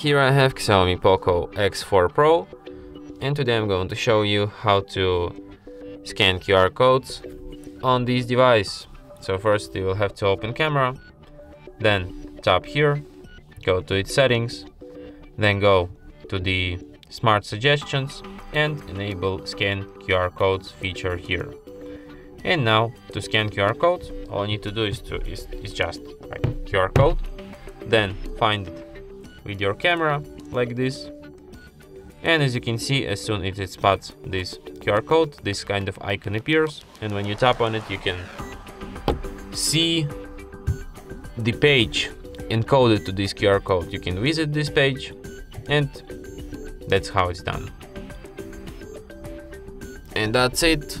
Here I have Xiaomi Poco X4 Pro and today I'm going to show you how to scan QR codes on this device. So first you will have to open camera, then tap here, go to its settings, then go to the smart suggestions and enable scan QR codes feature here. And now to scan QR codes, all I need to do is to is, is just write QR code, then find it with your camera like this. And as you can see as soon as it spots this QR code this kind of icon appears. And when you tap on it you can see the page encoded to this QR code. You can visit this page and that's how it's done. And that's it